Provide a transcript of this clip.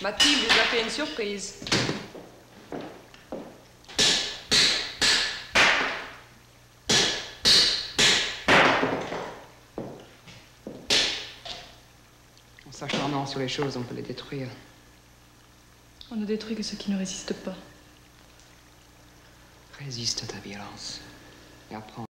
Mathilde vous a fait une surprise. En s'acharnant sur les choses, on peut les détruire. On ne détruit que ceux qui ne résistent pas. Résiste à ta violence et apprends